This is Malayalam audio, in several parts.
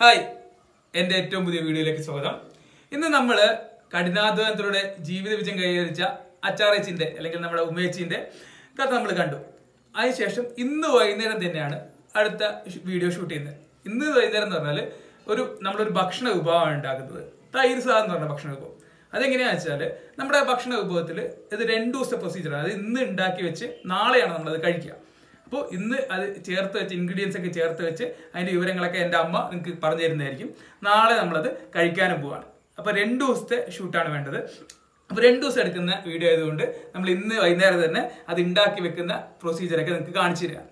ഹായ്. എന്റെ ഏറ്റവും പുതിയ വീഡിയോയിലേക്ക് സ്വാഗതം. ഇന്ന് നമ്മൾ കഠിനാധ്വാനത്തിലൂടെ ജീവിത വിജയം കൈവരിച്ച അച്ചാറേച്ചിന്റെ അല്ലെങ്കിൽ നമ്മുടെ ഉമ്മേച്ചിന്റെ കഥ നമ്മൾ കണ്ടു. അതിനുശേഷം ഇന്ന് വൈകുന്നേരം തന്നെയാണ് അടുത്ത വീഡിയോ ഷൂട്ട് ചെയ്യുന്നത്. ഇന്ന് വൈകുന്നേരം എന്ന് പറഞ്ഞാൽ ഒരു നമ്മളൊരു ഭക്ഷണ വിഭവമാണ് ഉണ്ടാക്കുന്നത്. തൈര് സാധനം എന്ന് പറഞ്ഞ ഭക്ഷണ വിഭവം. അതെങ്ങനെയാണെന്ന് വെച്ചാൽ നമ്മുടെ ഭക്ഷണ വിഭവത്തിൽ ഇത് രണ്ട് ദിവസത്തെ പ്രൊസീജിയറാണ് അത് ഇന്ന് ഉണ്ടാക്കി വെച്ച് നാളെയാണ് നമ്മളത് കഴിക്കുക. അപ്പോൾ ഇന്ന് അത് ചേർത്ത് വെച്ച് ഇൻഗ്രീഡിയൻസ് ഒക്കെ ചേർത്ത് വെച്ച് അതിന്റെ വിവരങ്ങളൊക്കെ എന്റെ അമ്മ നിങ്ങൾക്ക് പറഞ്ഞു തരുന്നതായിരിക്കും നാളെ നമ്മളത് കഴിക്കാനും പോവാണ്. അപ്പോൾ രണ്ട് ദിവസത്തെ ഷൂട്ടാണ് വേണ്ടത്. അപ്പോൾ രണ്ട് ദിവസം എടുക്കുന്ന വീഡിയോ ആയതുകൊണ്ട് നമ്മൾ ഇന്ന് വൈകുന്നേരം തന്നെ അത് ഉണ്ടാക്കി വെക്കുന്ന പ്രൊസീജിയറൊക്കെ നിങ്ങൾക്ക് കാണിച്ചു തരാം.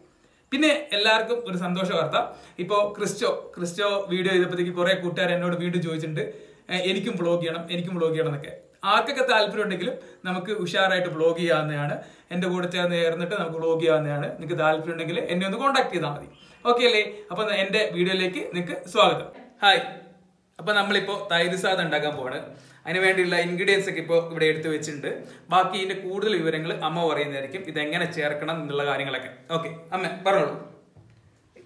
പിന്നെ എല്ലാവർക്കും ഒരു സന്തോഷ വാർത്ത. ഇപ്പോൾ ക്രിസ്റ്റോ ക്രിസ്റ്റോ വീഡിയോ ചെയ്തപ്പോഴത്തേക്ക് കുറേ കൂട്ടുകാർ എന്നോട് വീണ്ടും ചോദിച്ചിട്ടുണ്ട്. എനിക്കും വ്ളോഗ് ചെയ്യണം എനിക്കും വ്ളോഗ് ചെയ്യണം എന്നൊക്കെ. ആർക്കൊക്കെ താല്പര്യം ഉണ്ടെങ്കിലും നമുക്ക് ഉഷാറായിട്ട് ബ്ലോഗ് ചെയ്യാവുന്നതാണ്. എന്റെ കൂടെ ചേർന്ന് ചേർന്നിട്ട് നമുക്ക് ബ്ലോഗ് ചെയ്യാവുന്നതാണ്. നിങ്ങൾക്ക് താല്പര്യം ഉണ്ടെങ്കിൽ എന്നെ ഒന്ന് കോൺടാക്ട് ചെയ്താൽ മതി. ഓക്കെ അല്ലേ? അപ്പം എന്റെ വീഡിയോയിലേക്ക് നിങ്ങൾക്ക് സ്വാഗതം. ഹായ് അപ്പം നമ്മളിപ്പോൾ തൈര് സാധനം ഉണ്ടാക്കാൻ പോവാണ്. അതിന് വേണ്ടിയുള്ള ഇൻഗ്രീഡിയൻസ് ഒക്കെ ഇപ്പോൾ ഇവിടെ എടുത്തു വെച്ചിട്ടുണ്ട്. ബാക്കി ഇതിന്റെ കൂടുതൽ വിവരങ്ങൾ അമ്മ പറയുന്നതായിരിക്കും. ഇതെങ്ങനെ ചേർക്കണം എന്നുള്ള കാര്യങ്ങളൊക്കെ. ഓക്കെ അമ്മ പറഞ്ഞോളൂ.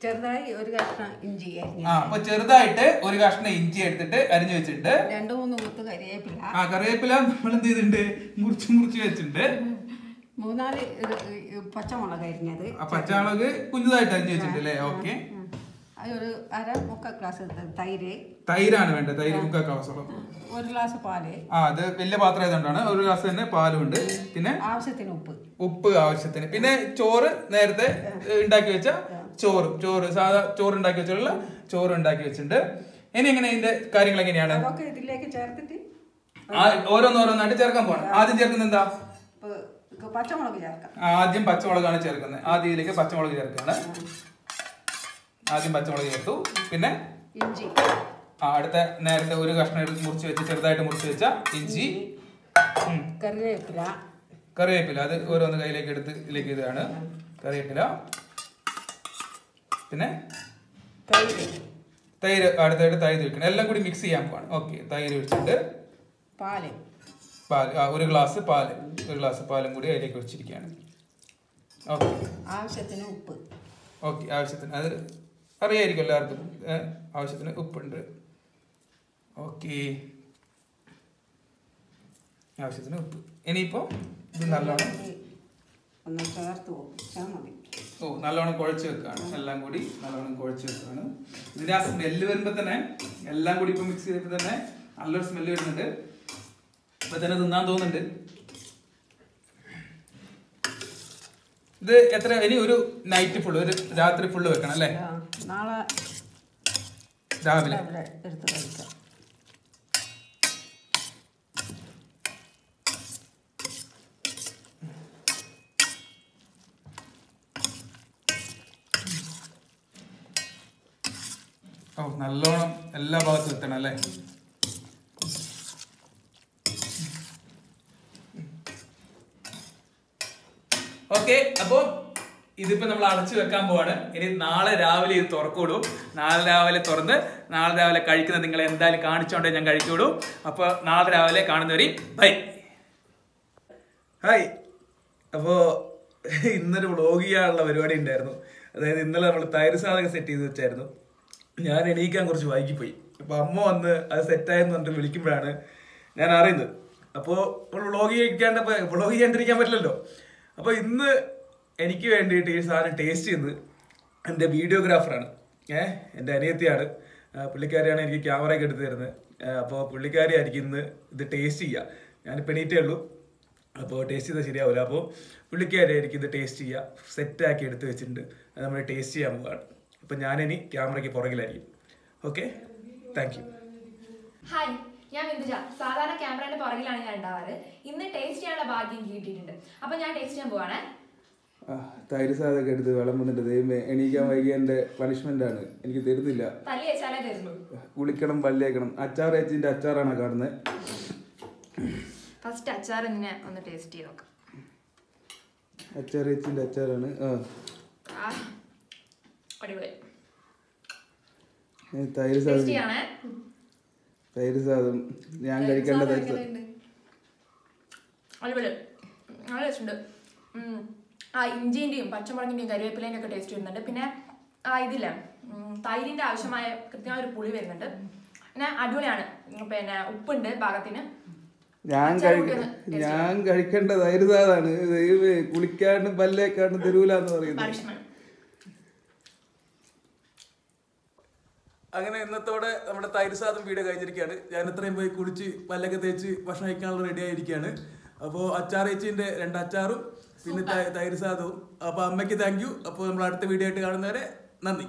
ചെറുതായി ഒരു കഷ്ണം ഇഞ്ചി ആ അപ്പൊ ചെറുതായിട്ട് ഒരു കഷ്ണം ഇഞ്ചി എടുത്തിട്ട് അരിഞ്ഞു വെച്ചിട്ടുണ്ട്. രണ്ട് മൂന്ന് കുത്ത് കറിവേപ്പില. ആ കറിവേപ്പില നമ്മൾ എന്ത് ചെയ്തിട്ടുണ്ട്? മുറിച്ച് മുറിച്ച് വെച്ചിട്ടുണ്ട്. മൂന്നാൽ പച്ചമുളക് അരിഞ്ഞത്. പച്ചമുളക് കുഞ്ഞതായിട്ട് അരിഞ്ഞു വെച്ചിട്ടുണ്ട് അല്ലേ? ഓക്കെ. ഒരു അര മുക്കാൽ ഗ്ലാസ് തൈര്. തൈരാണ് വേണ്ടത്. തൈര് മുക്കാൽ ഗ്ലാസോളം ഒരു ഗ്ലാസ് പാൽ. ആ അത് വലിയ പാത്രം ആയതുകൊണ്ടാണ് ഒരു ഗ്ലാസ് തന്നെ പാലുണ്ട് പിന്നെ ആവശ്യത്തിന് ഉപ്പ്. ഉപ്പ് ആവശ്യത്തിന്. പിന്നെ ചോറ് നേരത്തെ ഉണ്ടാക്കി വെച്ച ചോറ് ചോറ് സാധാ ചോറ് ഉണ്ടാക്കി വെച്ചുള്ള ചോറ് ഉണ്ടാക്കി വെച്ചിട്ടുണ്ട്. ഇനി എങ്ങനെ ഇതിന്റെ കാര്യങ്ങൾ എങ്ങനെയാണ്? ഇതിലേക്ക് ചേർത്തിട്ട് ഓരോന്നോരോന്നായിട്ട് ചേർക്കാൻ പോകണം ആദ്യം ചേർക്കുന്നത് എന്താ? പച്ചമുളക് ചേർക്കാം. ആദ്യം പച്ചമുളകാണ് ചേർക്കുന്നത്. ആദ്യം ഇതിലേക്ക് പച്ചമുളക് ചേർക്കുകയാണ്. ആദ്യം പച്ചമുളക് ചേർത്തു. പിന്നെ? ഇഞ്ചി. ആ, അടുത്ത നേരത്തെ ഒരു കഷ്ണം എടുത്ത് മുറിച്ച് വെച്ച് ചെറുതായിട്ട് മുറിച്ച് വെച്ച ഇഞ്ചി. കറിവേപ്പില. കറിവേപ്പില. അത് ഓരോന്ന് കയ്യിലേക്ക് എടുത്ത് ഇതിലേക്ക് ഇതാണ് കറിവേപ്പില. പിന്നെ തൈര്. തൈര് അടുത്തായിട്ട് തൈര് ഒഴിക്കണം. എല്ലാം കൂടി മിക്സ് ചെയ്യാൻ പോവാണ്. ഓക്കെ തൈര് ഒഴിച്ചിട്ട് പാൽ. പാൽ ആ, ഒരു ഗ്ലാസ് പാൽ. ഒരു ഗ്ലാസ് പാലും കൂടി അതിലേക്ക് ഒഴിച്ചിരിക്കുകയാണ്. ഓക്കെ ആവശ്യത്തിന് ഉപ്പ്. ഓക്കെ ആവശ്യത്തിന്. അത് അറിയായിരിക്കും എല്ലാവർക്കും. ആവശ്യത്തിന് ഉപ്പുണ്ട്. ഓക്കെ ആവശ്യത്തിന് ഉപ്പ്. ഇനിയിപ്പോൾ ഇത് നല്ലോണം ഒന്ന് ചേർത്ത് വെച്ചാൽ മതി. ഓ നല്ലോണം കുഴച്ച് വെക്കുകയാണ് എല്ലാം കൂടി നല്ലോണം കുഴച്ച് വെക്കുകയാണ് ഇതിന്റെ ആ സ്മെല്ല് വരുമ്പോൾ തന്നെ എല്ലാം കൂടി ഇപ്പം മിക്സ് ചെയ്തപ്പോൾ തന്നെ നല്ലൊരു സ്മെല്ല് വരുന്നുണ്ട്. ഇപ്പൊ തന്നെ തിന്നാൻ തോന്നുന്നുണ്ട്. ഇത് എത്ര? ഇനി ഒരു നൈറ്റ് ഫുള്ള് ഒരു രാത്രി ഫുള്ള് വെക്കണം അല്ലേ? രാവിലെ എടുത്ത് കഴിക്കാം. നല്ലോണം എല്ലാ ഭാഗത്തും എത്തണം അല്ലേ? ഓക്കെ അപ്പോ ഇതിപ്പോ നമ്മൾ അടച്ചു വെക്കാൻ പോവാണ്. ഇനി നാളെ രാവിലെ ഇത് തുറക്കൂടും. നാളെ രാവിലെ തുറന്ന് നാളെ രാവിലെ കഴിക്കുന്നത് നിങ്ങൾ എന്തായാലും കാണിച്ചോണ്ടേ ഞാൻ കഴിക്കൂടും. അപ്പൊ നാളെ രാവിലെ കാണുന്നവരി ബൈ. ഹായ്. അപ്പോ ഇന്നൊരു വ്ളോഗ് പരിപാടി ഉണ്ടായിരുന്നു. അതായത് ഇന്നലെ നമ്മൾ തൈര് സാധകം സെറ്റ് ചെയ്ത് വെച്ചായിരുന്നു. ഞാൻ എണീക്കാൻ കുറച്ച് വൈകിപ്പോയി. അപ്പൊ അമ്മ വന്ന് അത് സെറ്റായെന്ന് പറഞ്ഞിട്ട് വിളിക്കുമ്പോഴാണ് ഞാൻ അറിയുന്നത്. അപ്പോൾ വ്ളോഗ് ചെയ്യിക്കാണ്ട് വ്ളോഗ് ചെയ്യാണ്ടിരിക്കാൻ പറ്റില്ലല്ലോ. അപ്പോൾ ഇന്ന് എനിക്ക് വേണ്ടിയിട്ട് ഈ സാധനം ടേസ്റ്റ് ചെയ്യുന്നത് എന്റെ വീഡിയോഗ്രാഫറാണ് ഏഹ് എന്റെ അനിയത്തിയാണ്. പുള്ളിക്കാരിയാണ് എനിക്ക് ക്യാമറയൊക്കെ എടുത്ത് തരുന്നത്. അപ്പോൾ പുള്ളിക്കാരി ആയിരിക്കും ഇന്ന് ഇത് ടേസ്റ്റ് ചെയ്യുക. ഞാൻ പെണീറ്റേ ഉള്ളൂ. അപ്പോൾ ടേസ്റ്റ് ചെയ്താൽ ശരിയാവില്ല അപ്പോൾ പുള്ളിക്കാരി ആയിരിക്കും ഇത് ടേസ്റ്റ് ചെയ്യുക. സെറ്റാക്കി എടുത്ത് വെച്ചിട്ടുണ്ട്. നമ്മൾ ടേസ്റ്റ് ചെയ്യാൻ പോവുകയാണ് അപ്പോൾ ഞാനിനി ക്യാമറയ്ക്ക് പുറകിലായിരിക്കും. ഓക്കെ താങ്ക് യു ഹായ് ഞാൻ ബിന്ദുജ സാധാരണ ക്യാമറയുടെ പുറകിലാണ് ഞാൻ ഉണ്ടാവാറ്. ഇന്ന് ടേസ്റ്റ് ചെയ്യാനുള്ള ഭാഗ്യം കിട്ടിയിട്ടുണ്ട്. അപ്പൊ ഞാൻ ടേസ്റ്റ് ചെയ്യാൻ പോവാണ്. തൈര് സാധൊക്കെ എടുത്ത് വെള്ളം വന്നിട്ട് ദൈവമേ എണീക്കാൻ വൈകിയ എന്റെ പണിഷ്മെന്റ് ആണ്. എനിക്ക് തരുന്നില്ല. കുളിക്കണം പല്ലേക്കണം അച്ചാർ ഏച്ചിന്റെ അച്ചാറാണ് കാണുന്നത്. ഫസ്റ്റ് അച്ചാർ ഒന്ന് ടേസ്റ്റ് ചെയ്ത് നോക്കാം. അച്ചാർ ഏച്ചിന്റെ അച്ചാറാണ്. ആ, അടിപൊളി ഏ, തൈര് സാധനം. തൈര് സാധനം. ഞാൻ കഴിക്കേണ്ട തൈര് സാധം അടിപൊളി. നല്ല ടേസ്റ്റ് ഉണ്ട് ആ ഇഞ്ചിന്റെയും പച്ചമുളകിന്റെയും കരിവേപ്പിലേന്റെ ഒക്കെ ടേസ്റ്റ് വരുന്നുണ്ട്. പിന്നെ ആ ഇതില്ല? തൈരിന്റെ ആവശ്യമായ കൃത്യമായ ഒരു പുളി വരുന്നുണ്ട്. പിന്നെ അടിപൊളിയാണ്. പിന്നെ ഉപ്പുണ്ട് പാകത്തിന്. ഞാൻ കഴിക്കേണ്ട തൈര് സാധാണ് ഞാൻ കുളിക്കാണ്ടും പല്ലേക്കാണ്ടും തരൂലെന്ന് പറയുന്നത്. അങ്ങനെ ഇന്നത്തോടെ നമ്മുടെ തൈര് സാദം വീട് കഴിഞ്ഞിരിക്കുകയാണ്. ഞാൻ ഇത്രയും പോയി കുളിച്ച് പല്ലൊക്കെ തേച്ച് ഭക്ഷണം കഴിക്കാനുള്ള റെഡി ആയിരിക്കുകയാണ്. അപ്പോൾ അച്ചാറേച്ചിന്റെ രണ്ട് അച്ചാറും പിന്നെ തൈര് സാദവും അപ്പോൾ അമ്മയ്ക്ക് താങ്ക് യു അപ്പോൾ നമ്മൾ അടുത്ത വീഡിയോ ആയിട്ട് കാണുന്നവരെ നന്ദി.